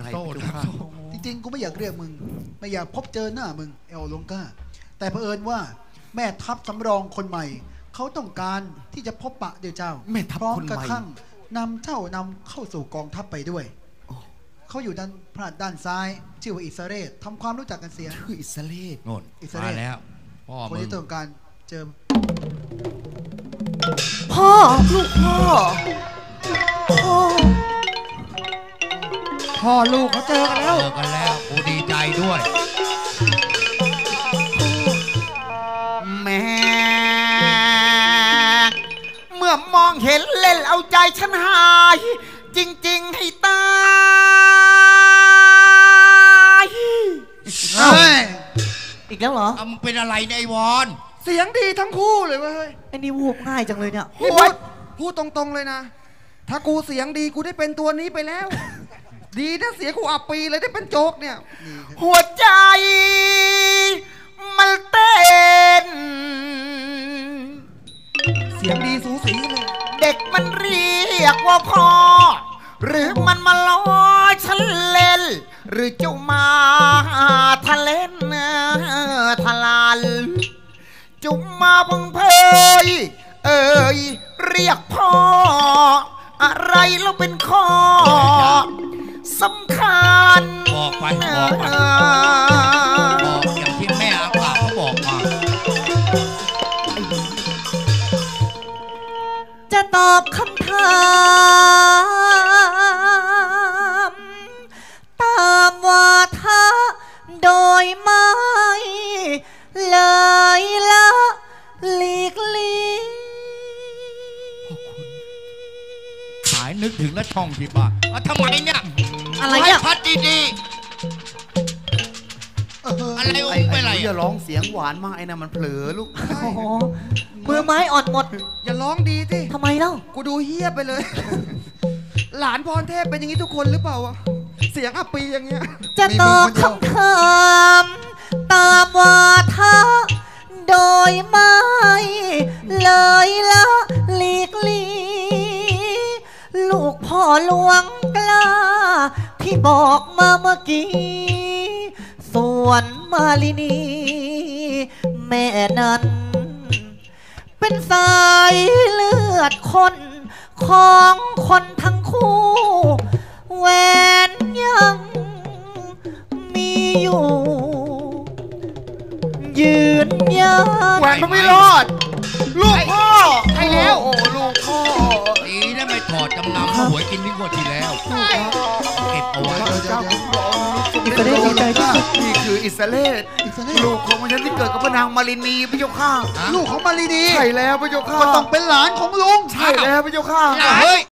นักโทษนักโทษจริงๆ กูไม่อยากเรียกมึง ไม่อยากพบเจอหน้ามึงเอลลงก้า แต่เผอิญว่าแม่ทัพสำรองคนใหม่ เขาต้องการที่จะพบปะเดียวเจ้าแม่ทัพพร้อมคนใหม่กระทั่งนำเจ้านำเข้าสู่กองทัพไปด้วย เขาอยู่ด้านพระด้านซ้าย ชื่อว่าอิสราเรศทำความรู้จักกันเสียคืออิสราเอลโน่นอิสราเอลมาแล้วพ่อคนมึงที่ต้องการเจอพ่อลูกพ่อพ่อ พ่อลูกเขาเจอกันแล้วเจอกันแล้วกูดีใจด้วย แม่ เมื่อมองเห็นเล่นเอาใจฉันหาย จริง ๆ ให้ตายเฮ้ยอีกแล้วเหรอ เอามึงเป็นอะไรเนี่ยไอ้วอน เสียงดีทั้งคู่เลยเว้ยไอ้นี่วูบง่ายจังเลยเนี่ย นี่พูดพูดตรงๆเลยนะ ถ้ากูเสียงดีกูได้เป็นตัวนี้ไปแล้ว ดีนะเสียงกูอับปีเลยได้เป็นโจ๊กเนี่ย หัวใจ มันเต้น เสียงดีสูสีกันเลย เด็กมันเรียกว่าพ่อ หรือมันมาล้อฉันเล่น หรือเจ้ามาทะเล่นทะลานจุมมาเพังเพยเอ่ยเรียกพ่อ อะไรแล้วเป็นข้อ สำคัญบอกไปบอกไปบอกอย่างที่แม่อากาศเขาบอกมาจะตอบคำถามตามวาทะโดยไม่เลยละหลีกลีขายนึกถึงแล้วช่องที่บ้านว่าทำไมเนี่ยอะไรเนี่ยให้พัดดีเออๆอะไรไอ้อุ้ไอ้มไปหอะไรนูอย่าอะร้องเสียงหวานมากไอ้น่ะมันเผลอลูก โอ้โหมือไม้อ่อนหมดอย่าร้องดีสิทำไมเล่า กูดูเฮี้ยไปเลย หลานพรเทพเป็นอย่างนี้ทุกคนหรือเปล่าวะเสียงอับปีอย่างเงี้ย จะตอบคำถามตามวาทะโดยไม่เลย หลวงกล้า ที่บอกมาเมื่อกี้ ส่วนมาลินี แม่นั้น เป็นสายเลือดคนของคนทั้งคู่แหวนยังมีอยู่ ยืนยันแหวนมันไม่รอด ลูกพ่อใช่แล้ว ไว้เดี๋ยวเดี๋ยวเจ้าเดี๋คุ้ยวมครองลูกอิสราเอลดีใจที่สุด นี่คืออิสราเอลอิสราเอลลูกของฉันที่เกิดกับพระนางมารินีพระเจ้าข้าลูกของมารีนีใช่แล้วพระเจ้าข้าก็ต้องเป็นหลานของลุงใช่แล้วพระเจ้าข้า เฮ้ย